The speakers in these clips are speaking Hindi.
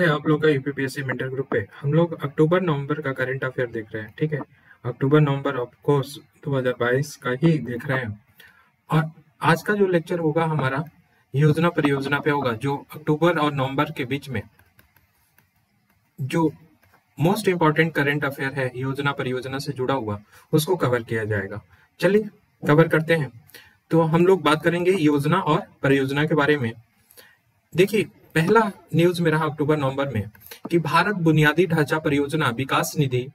है आप लोग का यूपीपीएससी मेंटर ग्रुप पे। हम लोग अक्टूबर, नवंबर का करंट अफेयर देख रहे हैं, ठीक है? अक्टूबर, नवंबर ऑफ़ कोर्स 2022 का ही देख रहे हैं। और आज का जो लेक्चर होगा हमारा, योजना परियोजना पे होगा, जो अक्टूबर और नवंबर के बीच में जो मोस्ट इंपॉर्टेंट करंट अफेयर है, योजना परियोजना से जुड़ा हुआ, उसको कवर किया जाएगा। चलिए कवर करते हैं। तो हम लोग बात करेंगे योजना और परियोजना के बारे में। देखिए पहला न्यूज़ में रहा अक्टूबर, नवंबर में कि भारत बुनियादी ढांचा परियोजना विकास निधि,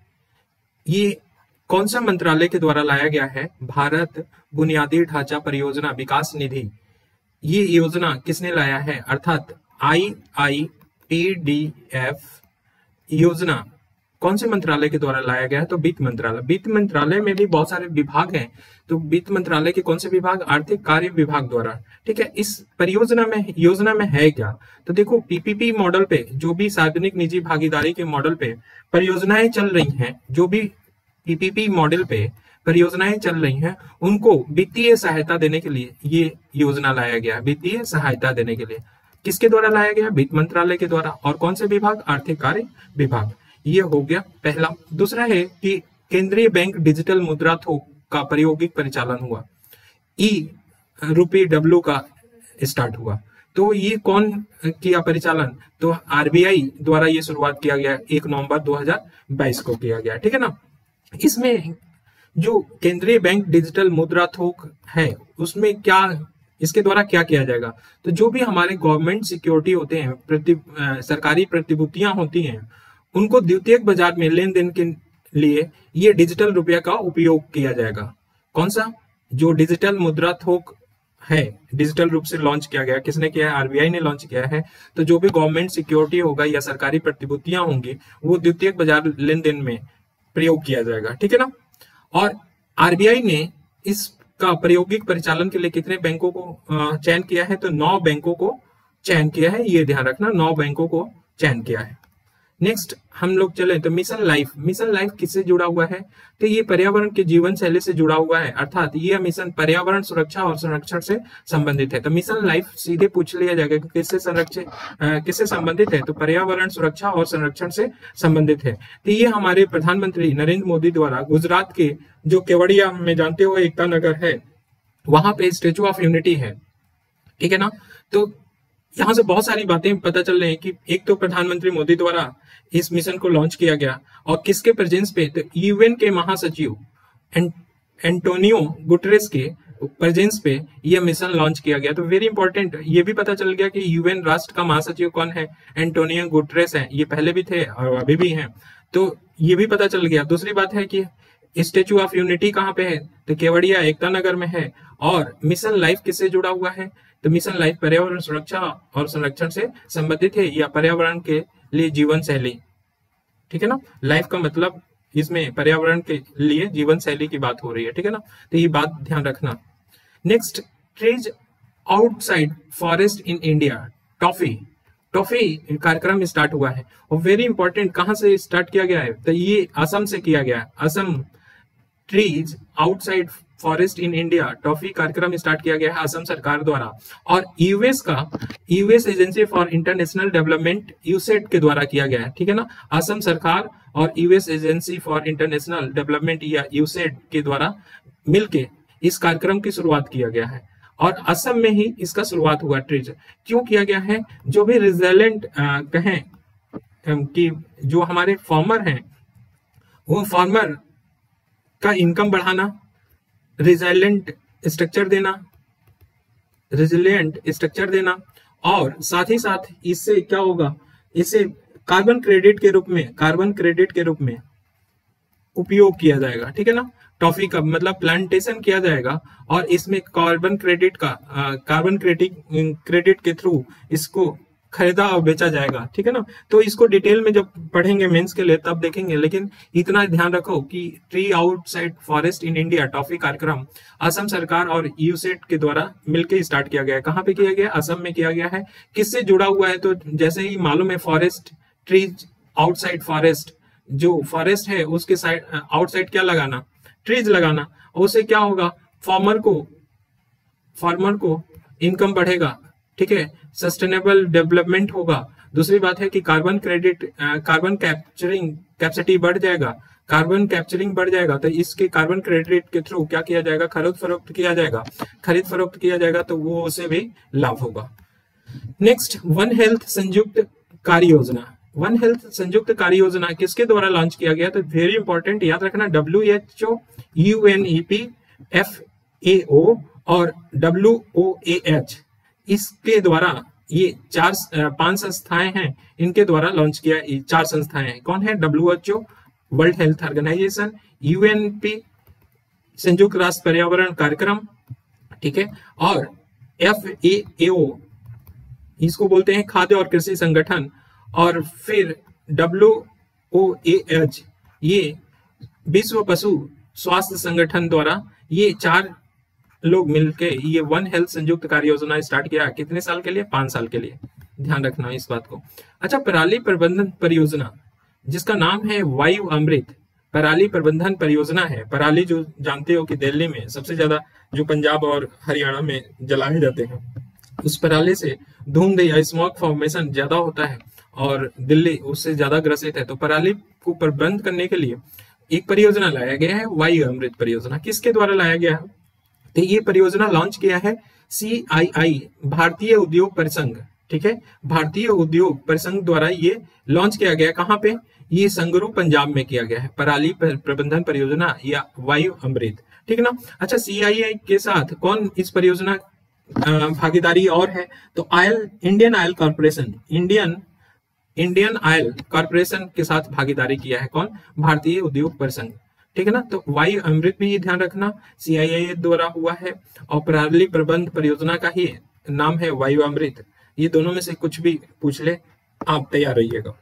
ये कौन सा मंत्रालय के द्वारा लाया गया है? भारत बुनियादी ढांचा परियोजना विकास निधि, ये योजना किसने लाया है? अर्थात I I T D F योजना। कौन से मंत्रालय के द्वारा लाया गया है? तो वित्त मंत्रालय। वित्त मंत्रालय में भी बहुत सारे विभाग हैं। तो वित्त मंत्रालय के कौन से विभाग? आर्थिक कार्य विभाग द्वारा। ठीक है, इस परियोजना में, योजना में है क्या? तो देखो पीपीपी मॉडल पे, जो भी सार्वजनिक निजी भागीदारी के मॉडल पे परियोजनाएँ चल रही हैं, जो भी पीपीपी मॉडल पे परियोजनाएँ चल रही हैं, उनको वित्तीय सहायता देने के लिए ये योजना लाया गया वित्तीय सहायता देने के लिए। किसके द्वारा लाया गया? वित्त मंत्रालय के द्वारा। और कौन से विभाग? आर्थिक कार्य विभाग। ये हो गया पहला। दूसरा है कि केंद्रीय बैंक डिजिटल मुद्रा थोक का प्रायोगिक परिचालन हुआ। ई रुपी डब्ल्यू का स्टार्ट हुआ। तो ये कौन किया परिचालन? तो आरबीआई द्वारा ये शुरुआत किया गया एक नवंबर 2022 को किया गया। ठीक है ना? इसमें जो केंद्रीय बैंक डिजिटल मुद्रा थोक है, उसमें क्या, इसके द्वारा क्या किया जाएगा? तो जो भी हमारे गवर्नमेंट सिक्योरिटी होते हैं, प्रति सरकारी प्रतिभूतियाँ होती हैं उनको द्वितीयक बाज़ार में लेन देन के लिए ये डिजिटल रुपया का उपयोग किया जाएगा। कौन सा? जो डिजिटल मुद्रा थोक है, डिजिटल रूप से लॉन्च किया गया। किसने किया है? आरबीआई ने लॉन्च किया है। तो जो भी गवर्नमेंट सिक्योरिटी होगा या सरकारी प्रतिभूतियाँ होंगी, वो द्वितीय बाज़ार लेन देन में प्रयोग किया जाएगा। ठीक है ना? और आरबीआई ने इसका प्रायोगिक परिचालन के लिए कितने बैंकों को चयन किया है? तो नौ बैंकों को चयन किया है। ये ध्यान रखना, नौ बैंकों को चयन किया है। नेक्स्ट हम लोग चले तो मिशन लाइफ। मिशन लाइफ किससे जुड़ा हुआ है? तो ये पर्यावरण के जीवन शैली से जुड़ा हुआ है। अर्थात ये मिशन पर्यावरण सुरक्षा और संरक्षण से संबंधित है। तो मिशन लाइफ सीधे पूछ लिया जाएगा कि किससे संरक्षित किससे संबंधित है? तो पर्यावरण सुरक्षा और संरक्षण से संबंधित है। तो ये हमारे प्रधानमंत्री नरेंद्र मोदी द्वारा गुजरात के, जो केवड़िया में जानते हुए एकता नगर है, वहाँ पे स्टेचू ऑफ़ यूनिटी है। ठीक है ना? तो यहाँ से बहुत सारी बातें पता चल रही है कि एक तो प्रधानमंत्री मोदी द्वारा इस मिशन को लॉन्च किया गया और किसके प्रेजेंस पे? तो यूएन के महासचिव एंटोनियो गुटरेस के प्रेजेंस पे यह मिशन लॉन्च किया गया। तो वेरी इंपॉर्टेंट ये भी पता चल गया कि यूएन राष्ट्र का महासचिव कौन है? एंटोनियो गुटरेस है। ये पहले भी थे और अभी भी हैं। तो ये भी पता चल गया। दूसरी बात है कि स्टेचू ऑफ़ यूनिटी कहाँ पे है? तो केवड़िया एकता नगर में है और मिशन लाइफ किससे जुड़ा हुआ है? तो मिशन लाइफ पर्यावरण सुरक्षा और संरक्षण से संबंधित है या पर्यावरण के लिए जीवन शैली। ठीक है ना? लाइफ का मतलब इसमें पर्यावरण के लिए जीवन शैली की बात हो रही है। ठीक है ना? तो ये बात ध्यान रखना। Next trees outside forest in India TOFI TOFI कार्यक्रम स्टार्ट हुआ है। और वेरी इंपॉर्टेंट कहाँ से स्टार्ट किया गया है? तो ये असम से किया गया Assam trees outside forest in India TOFI कार्यक्रम स्टार्ट किया गया है असम सरकार द्वारा। और यूएस का US agency for international development USAID के द्वारा किया गया है, ठीक है ना? असम सरकार और US agency for international development या यूसेट के द्वारा मिलके इस कार्यक्रम की शुरुआत किया गया है। और असम में ही इसका शुरुआत हुआ ट्रीज क्यों किया गया है? जो भी रिजेलेंट कहें कि जो हमारे फार्मर हैं, वो फार्मर का इनकम बढ़ाना रिजेलेंट स्ट्रक्चर देना रिजिलियंट स्ट्रक्चर देना, और साथ ही साथ इससे क्या होगा, इसे कार्बन क्रेडिट के रूप में कार्बन क्रेडिट के रूप में उपयोग किया जाएगा, ठीक है ना? टॉफी का मतलब प्लांटेशन किया जाएगा, और इसमें कार्बन क्रेडिट का कार्बन क्रेडिट क्रेडिट के थ्रू इसको खरीदा और बेचा जाएगा, ठीक है ना? तो इसको डिटेल में जब पढ़ेंगे मेंस के लिए, तब देखेंगे। लेकिन इतना ध्यान रखो कि tree outside forest in India TOFI कार्यक्रम असम सरकार और यूसेट के द्वारा मिलकर स्टार्ट किया गया है। कहाँ पे किया गया? असम में किया गया है। किससे जुड़ा हुआ है? तो जैसे ही मालूम है फॉरेस्ट ट्रीज आउटसाइड फॉरेस्ट जो फॉरेस्ट है, उसके साइड आउटसाइड क्या लगाना? ट्रीज लगाना। उससे क्या होगा? फार्मर को फार्मर को इनकम बढ़ेगा, ठीक है? सस्टेनेबल डेवलपमेंट होगा। दूसरी बात है कि carbon credit carbon capturing capacity बढ़ जाएगा। कार्बन कैप्चरिंग बढ़ जाएगा तो इसके कार्बन क्रेडिट के थ्रू क्या किया जाएगा? खरीद फरोख्त किया जाएगा। खरीद फरोख्त किया जाएगा तो वो उसे भी लाभ होगा। नेक्स्ट वन हेल्थ संयुक्त कार्य योजना। वन हेल्थ संयुक्त कार्य योजना किसके द्वारा लॉन्च किया गया? तो वेरी इंपॉर्टेंट याद रखना W H O U N E P F A O और डब्ल्यू ओ ए एच इसके द्वारा ये चार पाँच संस्थाएँ हैं। इनके द्वारा लॉन्च किया ये चार संस्थाएँ हैं। कौन है? W H O world health organization UNEP संयुक्त राष्ट्र पर्यावरण कार्यक्रम, ठीक है? और एफ़ ए इसको बोलते हैं खाद्य और कृषि संगठन। और फिर डब्ल्यू ओ एच ये विश्व पशु स्वास्थ्य संगठन द्वारा ये चार लोग मिलके ये वन हेल्थ संयुक्त कार्य योजना स्टार्ट किया कितने साल के लिए? पाँच साल के लिए। ध्यान रखना इस बात को। अच्छा पराली प्रबंधन परियोजना, जिसका नाम है वायु अमृत। पराली प्रबंधन परियोजना है। पराली जो जानते हो कि दिल्ली में सबसे ज़्यादा जो पंजाब और हरियाणा में जलाए जाते हैं, उस पराली से धूम या स्मोक फॉर्मेशन ज़्यादा होता है और दिल्ली उससे ज़्यादा ग्रसित है। तो पराली को प्रबंध करने के लिए एक परियोजना लाया गया है, वायु अमृत परियोजना। किसके द्वारा लाया गया है? तो ये परियोजना लॉन्च किया है सी आई आई भारतीय उद्योग परिसंघ, ठीक है? भारतीय उद्योग परिसंघ द्वारा ये लॉन्च किया गया कहाँ पे? ये संगरू पंजाब में किया गया है। पराली प्रबंधन परियोजना या वायु अमृत, ठीक है ना? अच्छा सी आई आई के साथ कौन इस परियोजना भागीदारी और है? तो oil Indian oil corporation Indian Indian oil corporation के साथ भागीदारी किया है कौन? भारतीय उद्योग परिसंघ। ठीक है ना? तो वायु अमृत भी ध्यान रखना सीआईआई द्वारा हुआ है और प्रणाली प्रबंध परियोजना का ही नाम है वायु अमृत। ये दोनों में से कुछ भी पूछ ले, आप तैयार रहिएगा।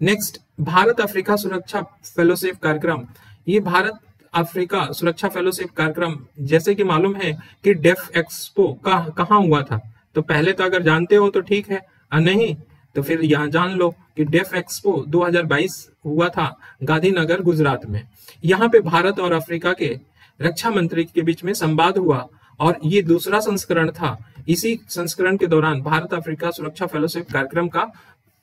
नेक्स्ट भारत अफ्रीका सुरक्षा फेलोशिप कार्यक्रम। ये भारत अफ्रीका सुरक्षा फेलोशिप कार्यक्रम, जैसे कि मालूम है कि डेफ एक्सपो कहाँ हुआ था? तो पहले तो अगर जानते हो तो ठीक है नहीं तो फिर यहाँ जान लो कि डेफ एक्सपो 2022 हुआ था गांधीनगर गुजरात में। यहाँ पे भारत और अफ्रीका के रक्षा मंत्री के बीच में संवाद हुआ और ये दूसरा संस्करण था। इसी संस्करण के दौरान भारत अफ्रीका सुरक्षा फेलोशिप कार्यक्रम का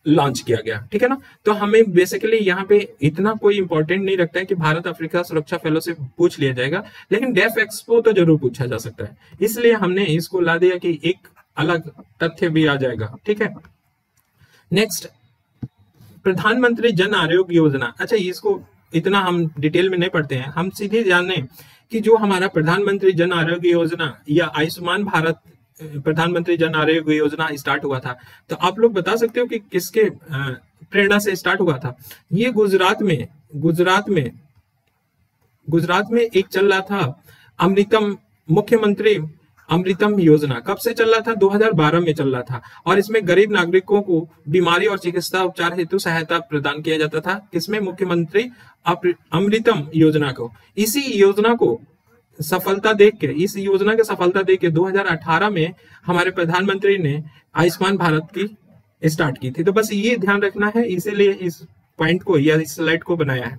लॉन्च किया गया। ठीक है ना? तो हमें बेसिकली यहाँ पे इतना कोई इंपॉर्टेंट नहीं रखता है कि भारत अफ्रीका सुरक्षा फेलोशिप पूछ लिया जाएगा, लेकिन डेफ एक्सपो तो ज़रूर पूछा जा सकता है। इसलिए हमने इसको ला दिया कि एक अलग तथ्य भी आ जाएगा। ठीक है? नेक्स्ट प्रधानमंत्री जन आरोग्य योजना। अच्छा इसको इतना हम डिटेल में नहीं पढ़ते हैं। हम सीधे जाने कि जो हमारा प्रधानमंत्री जन आरोग्य योजना या आयुष्मान भारत, प्रधानमंत्री जन आरोग्य योजना स्टार्ट हुआ था। तो आप लोग बता सकते हो कि किसके प्रेरणा से स्टार्ट हुआ था? ये गुजरात में गुजरात में गुजरात में एक चल रहा था। अमृतम मुख्यमंत्री अमृतम योजना कब से चल रहा था? 2012 में चल रहा था। और इसमें गरीब नागरिकों को बीमारी और चिकित्सा उपचार हेतु सहायता प्रदान किया जाता था। किसमें? मुख्यमंत्री अमृतम योजना को। इसी योजना को सफलता देख के, इस योजना की सफलता देख के 2018 में हमारे प्रधानमंत्री ने आयुष्मान भारत की स्टार्ट की थी। तो बस ये ध्यान रखना है। इसीलिए इस पॉइंट को या इस स्लाइड को बनाया है।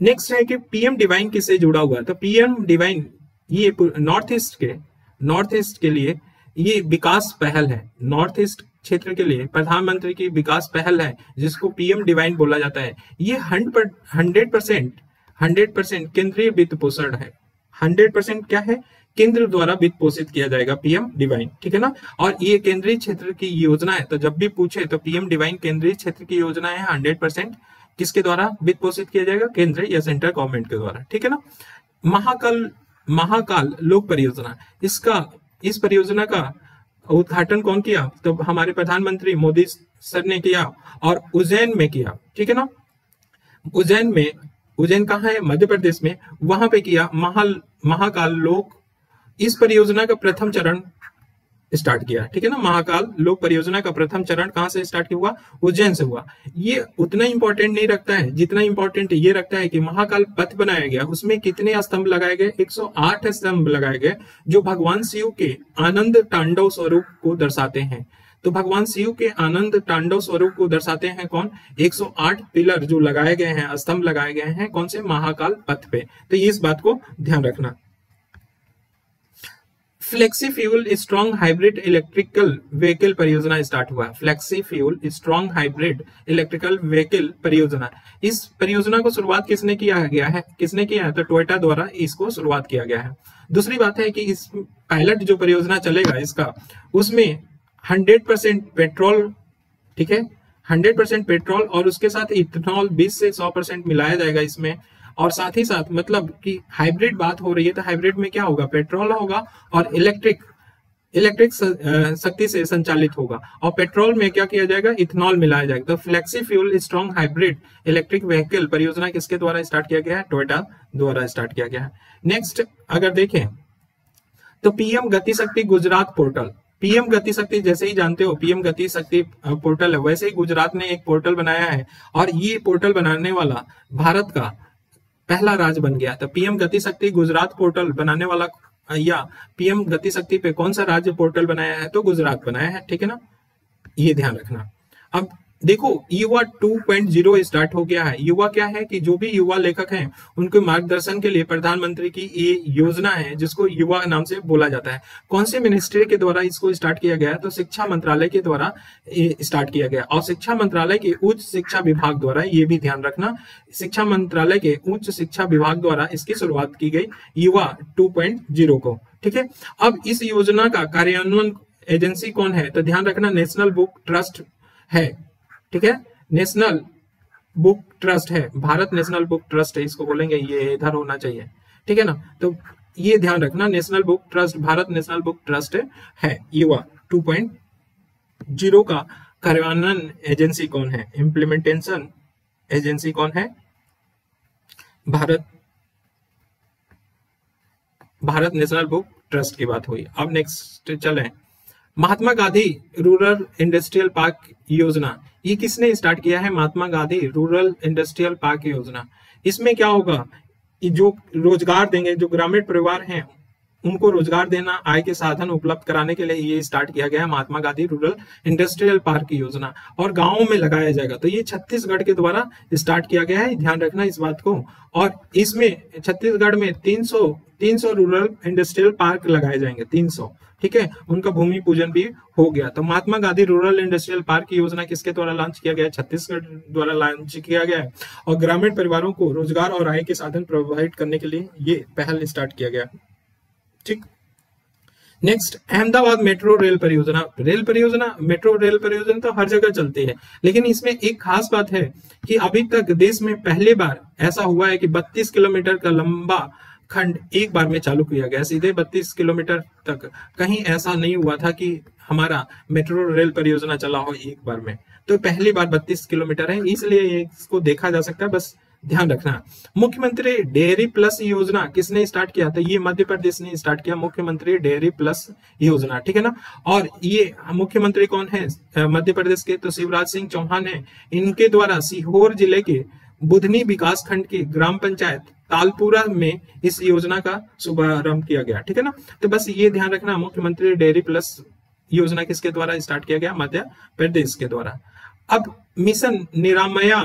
नेक्स्ट है कि पीएम डिवाइन किससे जुड़ा हुआ? तो पीएम डिवाइन ये नॉर्थ ईस्ट के नॉर्थ ईस्ट के लिए ये विकास पहल है। नॉर्थ ईस्ट क्षेत्र के लिए प्रधानमंत्री की विकास पहल है, जिसको पीएम डिवाइन बोला जाता है। ये हंड्रेड परसेंट हंड्रेड परसेंट केंद्रीय वित्त पोषण है। हंड्रेड परसेंट क्या है? केंद्र द्वारा वित्त पोषित किया जाएगा पीएम डिवाइन, ठीक है ना? और ये केंद्रीय क्षेत्र की योजना है तो जब भी पूछे तो पीएम डिवाइन केंद्रीय क्षेत्र की योजना है, हंड्रेड परसेंट किसके द्वारा वित्त पोषित किया जाएगा? केंद्र या सेंट्रल गवर्नमेंट के द्वारा, ठीक है ना? महाकाल महाकाल लोक परियोजना। इसका, इस परियोजना का उद्घाटन कौन किया? तो हमारे प्रधानमंत्री मोदी सर ने किया और उज्जैन में किया। ठीक है ना? उज्जैन में, उज्जैन कहा है? मध्य प्रदेश में। वहाँ पे किया महा महाकाल लोक। इस परियोजना का प्रथम चरण स्टार्ट किया। ठीक है ना? महाकाल, लोक परियोजना का प्रथम चरण कहाँ से स्टार्ट हुआ? उज्जैन से हुआ। ये उतना इंपॉर्टेंट नहीं रखता है, जितना इंपॉर्टेंट ये रखता है कि महाकाल पथ बनाया गया। उसमें कितने स्तंभ लगाए गए? 108 स्तंभ लगाए गए, जो भगवान शिव के आनंद तांडव स्वरूप को दर्शाते हैं। तो भगवान शिव के आनंद तांडव स्वरूप को दर्शाते हैं कौन? 108 पिलर जो लगाए गए हैं, स्तंभ लगाए गए हैं, कौन से? महाकाल पथ पे। तो ये इस बात को ध्यान रखना। Flexi fuel strong hybrid electrical vehicle परियोजना स्टार्ट हुआ flexi fuel strong hybrid electrical vehicle परियोजना। इस परियोजना को शुरुआत किसने किया गया है? किसने किया है? तो टोयोटा द्वारा इसको शुरुआत किया गया है। दूसरी बात है कि इस पायलट जो परियोजना चलेगा इसका, उसमें हंड्रेड पेट्रोल ठीक है? हंड्रेड पेट्रोल और उसके साथ इथेनॉल बीस से सौ मिलाया जाएगा इसमें। और साथ ही साथ मतलब कि हाइब्रिड बात हो रही है तो हाइब्रिड में क्या होगा? पेट्रोल होगा और इलेक्ट्रिक इलेक्ट्रिक शक्ति से संचालित होगा। और पेट्रोल में क्या किया जाएगा? इथेनॉल मिलाया जाएगा। तो flexi fuel strong hybrid electric vehicle परियोजना किसके द्वारा स्टार्ट किया गया है? टोयोटा द्वारा स्टार्ट किया गया है। नेक्स्ट अगर देखें तो पीएम गति शक्ति गुजरात पोर्टल पीएम गति शक्ति जैसे ही जानते हो पीएम गति शक्ति पोर्टल है। वैसे ही गुजरात ने एक पोर्टल बनाया है और ये पोर्टल बनाने वाला भारत का पहला राज्य बन गया। था पीएम गति शक्ति गुजरात पोर्टल बनाने वाला, या पीएम गति शक्ति पे कौन सा राज्य पोर्टल बनाया है? तो गुजरात बनाया है, ठीक है ना? ये ध्यान रखना। अब देखो, युवा 2.0 स्टार्ट हो गया है। युवा क्या है कि जो भी युवा लेखक हैं, उनके मार्गदर्शन के लिए प्रधानमंत्री की ये योजना है, जिसको युवा नाम से बोला जाता है। कौन से मिनिस्ट्री के द्वारा इसको स्टार्ट किया गया तो शिक्षा मंत्रालय के द्वारा स्टार्ट किया गया और शिक्षा मंत्रालय के उच्च शिक्षा विभाग द्वारा ये भी ध्यान रखना, शिक्षा मंत्रालय के उच्च शिक्षा विभाग द्वारा इसकी शुरुआत की गई युवा टू को। ठीक है? अब इस योजना का कार्यान्वयन एजेंसी कौन है? तो ध्यान रखना नेशनल बुक ट्रस्ट है। ठीक है? नेशनल बुक ट्रस्ट है। भारत नेशनल बुक ट्रस्ट है, इसको बोलेंगे, ये इधर होना चाहिए। ठीक है ना? तो ये ध्यान रखना national book trust Bharat national book trust है, युवा। 2.0 का कार्यान्वयन एजेंसी कौन है? इम्प्लीमेंटेशन एजेंसी कौन है? Bharat Bharat national book trust की बात हुई। अब नेक्स्ट चलें। Mahatma Gandhi rural industrial park योजना। ये किसने स्टार्ट किया है? Mahatma Gandhi rural industrial park योजना। इसमें क्या होगा? जो रोज़गार देंगे, जो ग्रामीण परिवार हैं उनको रोज़गार देना, आय के साधन उपलब्ध कराने के लिए ये स्टार्ट किया गया है Mahatma Gandhi rural industrial park की योजना और गाँव में लगाया जाएगा। तो ये छत्तीसगढ़ के द्वारा स्टार्ट किया गया है। ध्यान रखना इस बात को। और इसमें, छत्तीसगढ़ में 300 300 रूरल इंडस्ट्रियल पार्क लगाए जाएँगे 300 ठीक है? उनका भूमि पूजन भी हो गया। तो Mahatma Gandhi rural industrial park की योजना किसके द्वारा लॉन्च किया गया छत्तीसगढ़ द्वारा लॉन्च किया गया है। और ग्रामीण परिवारों को रोज़गार और आय के साधन प्रोवाइड करने के लिए ये पहल स्टार्ट किया गया। ठीक। नेक्स्ट अहमदाबाद मेट्रो रेल परियोजना। रेल परियोजना मेट्रो रेल परियोजना तो हर जगह चलती है। लेकिन इसमें एक खास बात है कि अभी तक देश में पहली बार ऐसा हुआ है कि 32 किलोमीटर का लंबा खंड एक बार में चालू किया गया। सीधे 32 किलोमीटर तक कहीं ऐसा नहीं हुआ था कि हमारा मेट्रो रेल परियोजना चला हो एक बार में। तो पहली बार 32 किलोमीटर है, इसलिए इसको देखा जा सकता है। बस ध्यान रखना। मुख्यमंत्री डेयरी प्लस योजना किसने स्टार्ट किया था? ये मध्य प्रदेश ने स्टार्ट किया, मुख्यमंत्री डेयरी प्लस योजना, ठीक है ना? और ये मुख्यमंत्री कौन है? मध्य प्रदेश के तो शिवराज सिंह चौहान है। इनके द्वारा सीहोर ज़िले के बुधनी विकास खंड की ग्राम पंचायत तालपुरा में इस योजना का शुभारंभ किया गया, ठीक है ना? तो बस ये ध्यान रखना, मुख्यमंत्री डेयरी प्लस योजना किसके द्वारा स्टार्ट किया गया? मध्य प्रदेश के द्वारा। अब मिशन निरामया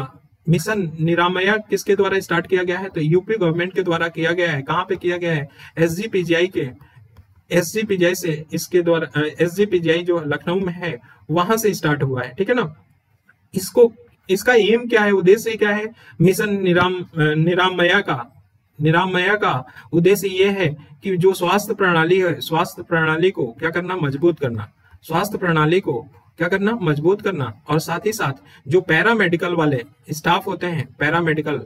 मिशन निरामया किसके द्वारा स्टार्ट किया गया है? तो यूपी गवर्नमेंट के द्वारा किया गया है। कहाँ पे किया गया है? एसजीपीजीआई के। एस से इसके द्वारा एसजीपीजीआई जो लखनऊ में है, वहाँ से स्टार्ट हुआ है। ठीक है ना? इसको, इसका एम क्या है? उद्देश्य क्या है? मिशन निराम निरामया का निरामया का उद्देश्य यह है कि जो स्वास्थ्य प्रणाली है, स्वास्थ्य प्रणाली को क्या करना? मज़बूत करना। स्वास्थ्य प्रणाली को क्या करना? मज़बूत करना। और साथ ही साथ जो पैरामेडिकल वाले स्टाफ होते हैं पैरामेडिकल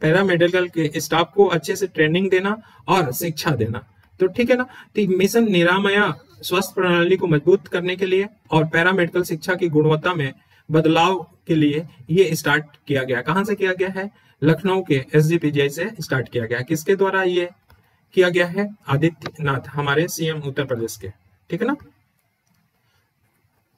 पैरामेडिकल के स्टाफ को अच्छे से ट्रेनिंग देना और शिक्षा देना। तो ठीक है ना? तो मिशन निरामया स्वास्थ्य प्रणाली को मज़बूत करने के लिए और पैरामेडिकल शिक्षा की गुणवत्ता में बदलाव के लिए ये स्टार्ट किया गया। कहाँ से किया गया है? लखनऊ के एस से स्टार्ट किया गया। किसके द्वारा ये किया गया है? आदित्यनाथ, हमारे सीएम उत्तर प्रदेश के। ठीक है ना?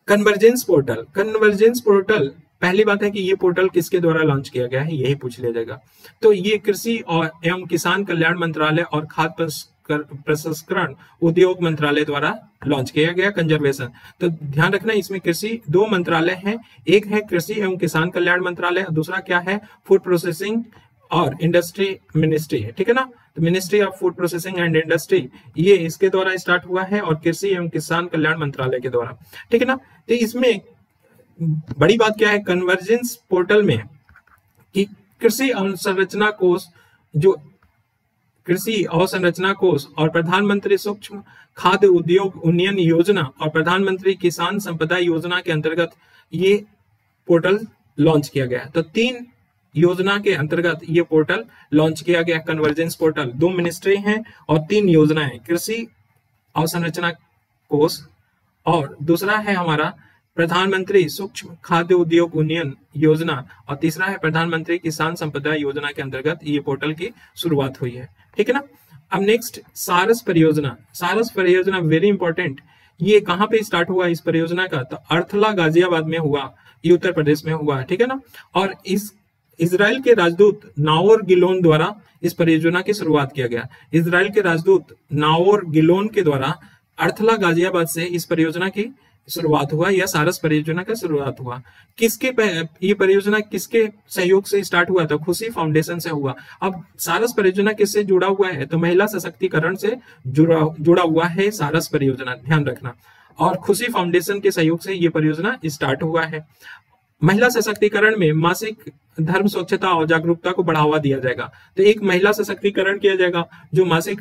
कन्वर्जेंस पोर्टल कन्वर्जेंस पोर्टल पहली बात है कि ये पोर्टल किसके द्वारा लॉन्च किया गया है? यही पूछ लिया जाएगा। तो ये कृषि और एवं किसान कल्याण मंत्रालय और खाद्य प्रसंस्करण उद्योग मंत्रालय द्वारा लॉन्च किया गया कंजर्वेशन तो ध्यान रखना, इसमें कृषि दो मंत्रालय हैं। एक है कृषि एवं किसान कल्याण मंत्रालय, दूसरा क्या है? फ़ूड प्रोसेसिंग और इंडस्ट्री मिनिस्ट्री है, ठीक है ना? तो ministry of food processing and industry ये इसके द्वारा स्टार्ट हुआ है और कृषि एवं किसान कल्याण मंत्रालय के द्वारा, ठीक है ना? तो इसमें बड़ी बात क्या है? कन्वर्जेंस पोर्टल में कि कृषि अवसंरचना कोष, जो कृषि अवसंरचना कोष और प्रधानमंत्री सूक्ष्म खाद्य उद्योग उन्नयन योजना और प्रधानमंत्री किसान संपदा योजना के अंतर्गत ये पोर्टल लॉन्च किया गया तो तीन योजना के अंतर्गत ये पोर्टल लॉन्च किया गया कन्वर्जेंस पोर्टल दो मिनिस्ट्री हैं और तीन योजनाएँ कृषि अवसंरचना कोष और दूसरा है हमारा प्रधानमंत्री सूक्ष्म खाद्य उद्योग उन्नयन योजना और तीसरा है प्रधानमंत्री किसान संपदा योजना के अंतर्गत ये पोर्टल की शुरुआत हुई है। ठीक है ना? अब नेक्स्ट सारस परियोजना। सारस परियोजना वेरी इंपॉर्टेंट ये कहाँ पे स्टार्ट हुआ इस परियोजना का? तो अर्थला गाजियाबाद में हुआ, ये उत्तर प्रदेश में हुआ। ठीक है ना? और इस इसराइल के राजदूत नाओर गिलोन द्वारा, इस परियोजना की शुरुआत किया गया। इसराइल के राजदूत नाओर गिलोन के द्वारा अर्थला गाजियाबाद से इस परियोजना की शुरुआत हुआ, या सारस परियोजना का शुरुआत हुआ। किसके ये परियोजना किसके सहयोग से स्टार्ट हुआ था? खुशी फाउंडेशन से हुआ। अब सारस परियोजना किससे जुड़ा हुआ है? तो महिला सशक्तिकरण से जुड़ा जुड़ा हुआ है सारस परियोजना, ध्यान रखना। और खुशी फाउंडेशन के सहयोग से ये परियोजना स्टार्ट हुआ है। महिला सशक्तिकरण में मासिक धर्म, स्वच्छता और जागरूकता को बढ़ावा दिया जाएगा। तो एक महिला सशक्तिकरण किया जाएगा, जो मासिक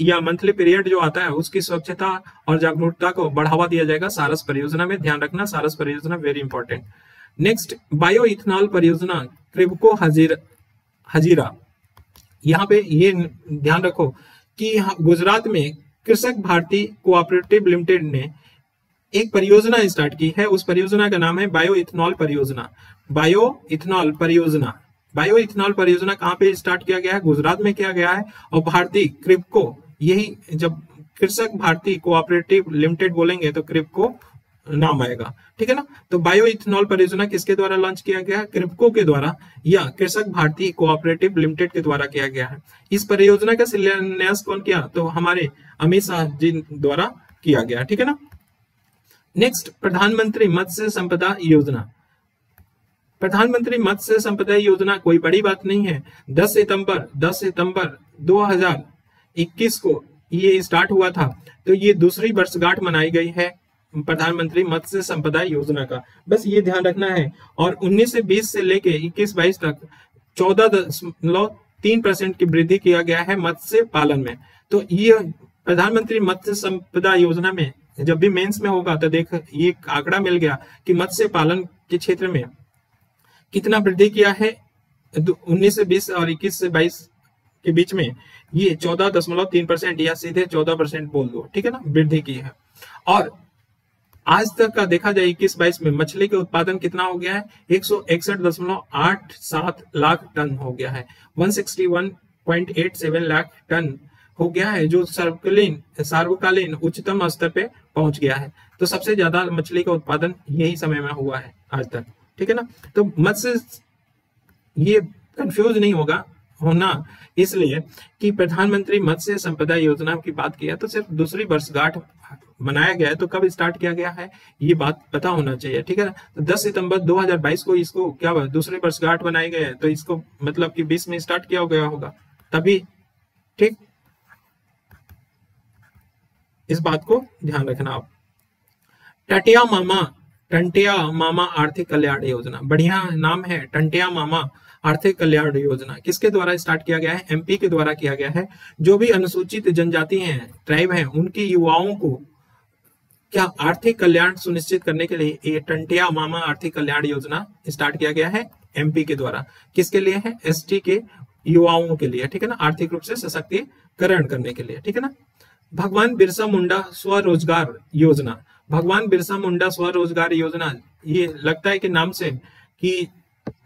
या मंथली पीरियड जो आता है, उसकी स्वच्छता और जागरूकता को बढ़ावा दिया जाएगा। सारस परियोजना में ध्यान रखना, सारस परियोजना very important next bio ethanol परियोजना, क्रिबको हजीर, हजीरा। यहाँ पे ये ध्यान रखो कि गुजरात में कृषक भारती कोऑपरेटिव लिमिटेड ने एक परियोजना स्टार्ट की है, उस परियोजना का नाम है बायो इथेनॉल परियोजना। बायो इथेनॉल परियोजना। बायो इथेनॉल परियोजना कहाँ पे स्टार्ट किया गया है? गुजरात में किया गया है और भारतीय क्रिप्को, यही जब कृषक भारतीय कोऑपरेटिव लिमिटेड बोलेंगे तो क्रिप्को नाम आएगा। ठीक है ना? तो बायो इथेनॉल परियोजना किसके द्वारा लॉन्च किया गया? क्रिप्को के द्वारा, या कृषक भारतीय कोऑपरेटिव लिमिटेड के द्वारा किया गया है। इस परियोजना का शिलान्यास कौन किया? तो हमारे अमित शाह जी द्वारा किया गया। ठीक है ना? नेक्स्ट प्रधानमंत्री मत्स्य संपदा योजना प्रधानमंत्री मत्स्य संपदा योजना कोई बड़ी बात नहीं है। 10 सितंबर 10 सितंबर 2021 को ये स्टार्ट हुआ था। तो ये दूसरी वर्षगांठ मनाई गई है प्रधानमंत्री मत्स्य संपदा योजना का। बस ये ध्यान रखना है। और 19 से 20 से लेके 21 22 तक चौदह दशमलव तीन परसेंट की वृद्धि किया गया है मत्स्य पालन में। तो ये प्रधानमंत्री मत्स्य संपदा योजना में जब भी मेंस में होगा तो देख, ये आंकड़ा मिल गया कि मत्स्य पालन के क्षेत्र में कितना वृद्धि किया है। उन्नीस से बीस और इक्कीस से बाईस के बीच में ये चौदह दशमलव तीन परसेंट या सीधे चौदह परसेंट बोल दो, ठीक है ना? वृद्धि की है। और आज तक का देखा जाए इक्कीस बाईस में मछली के उत्पादन कितना हो गया है? एक सौ इकसठ दशमलव आठ सात लाख टन हो गया है। One sixty one point eight seven lakh ton हो गया है, जो सर्वकालीन, सार्वकालीन उच्चतम स्तर पे पहुँच गया है। तो सबसे ज़्यादा मछली का उत्पादन यही समय में हुआ है, आज तक। ठीक है ना? तो मत्स्य, ये कंफ्यूज नहीं होगा, होना इसलिए कि प्रधानमंत्री मत्स्य संपदा योजना की बात किया तो सिर्फ़ दूसरी वर्षगांठ बनाया गया है तो कब स्टार्ट किया गया है, ये बात पता होना चाहिए। ठीक है ना? तो 10 सितंबर 2022 को इसको क्या दूसरी वर्षगांठ बनाई गई है तो इसको मतलब कि 20 में स्टार्ट किया गया होगा, तभी। ठीक? इस बात को ध्यान रखना आप। टटिया मामा, टंटिया मामा आर्थिक कल्याण योजना। बढ़िया नाम है, टंटिया मामा आर्थिक कल्याण योजना। किसके द्वारा स्टार्ट किया गया है? एमपी के द्वारा किया गया है। जो भी अनुसूचित जनजाति हैं ट्राइब हैं, उनकी युवाओं को क्या आर्थिक कल्याण सुनिश्चित करने के लिए ये टंटिया मामा आर्थिक कल्याण योजना स्टार्ट किया गया है? एमपी के द्वारा। किसके लिए है? एसटी के युवाओं के लिए। ठीक है ना? आर्थिक रूप से सशक्तिकरण करने के लिए। ठीक है ना? भगवान बिरसा मुंडा स्वरोजगार योजना। भगवान बिरसा मुंडा स्वरोजगार योजना, ये लगता है कि नाम से कि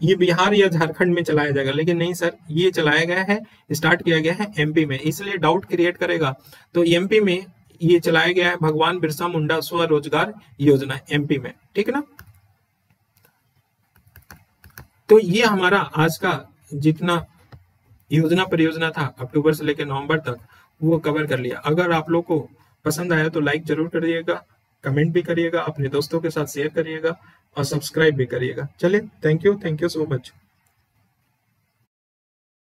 ये बिहार या झारखंड में चलाया जाएगा, लेकिन नहीं सर, ये चलाया गया है स्टार्ट किया गया है एमपी में, इसलिए डाउट क्रिएट करेगा। तो एमपी में ये चलाया गया है भगवान बिरसा मुंडा स्वरोजगार योजना एमपी में, ठीक है ना? तो ये हमारा आज का जितना योजना परियोजना था, अक्टूबर से लेकर नवंबर तक वो कवर कर लिया। अगर आप लोग को पसंद आया तो लाइक ज़रूर करिएगा कमेंट भी करिएगा, अपने दोस्तों के साथ शेयर करिएगा और सब्सक्राइब भी करिएगा। चलिए thank you thank you so much